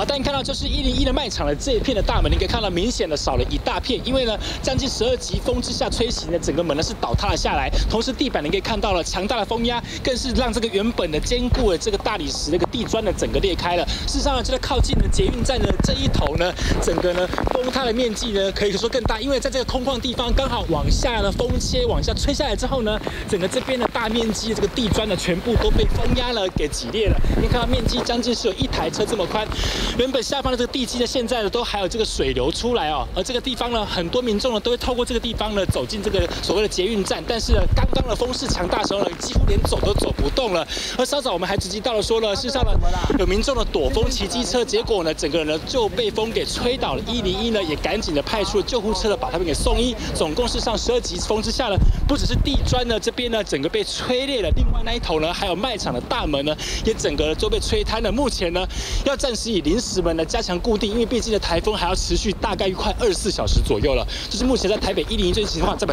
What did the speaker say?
好，但你看到就是一零一的卖场的这一片的大门，你可以看到明显的少了一大片，因为呢，将近十二级风之下吹袭呢，整个门呢是倒塌了下来，同时地板你可以看到了强大的风压，更是让这个原本的坚固的这个大理石那个地砖呢整个裂开了。事实上呢，就在靠近的捷运站的这一头呢，整个呢崩塌的面积呢可以说更大，因为在这个空旷地方刚好往下呢风切往下吹下来之后呢，整个这边的大面积的这个地砖呢全部都被风压了给挤裂了。你看到面积将近是有一台车这么宽。原本下方的这个地基呢，现在呢都还有这个水流出来哦。而这个地方呢，很多民众呢都会透过这个地方呢走进这个所谓的捷运站。但是呢，刚刚的风势强大时候呢，几乎连走都走不动了。而稍早我们还直接到了说呢，事实上呢，有民众呢躲风骑机车，结果呢，整个人呢就被风给吹倒了。一零一呢也赶紧的派出了救护车呢把他们给送医。总共是上十二级风之下呢，不只是地砖呢这边呢整个被吹裂了，另外那一头呢还有卖场的大门呢也整个都被吹瘫了。目前呢要暂时以临石门的加强固定，因为毕竟的台风还要持续大概快二十四小时左右了。就是目前在台北一零一最新情况，再把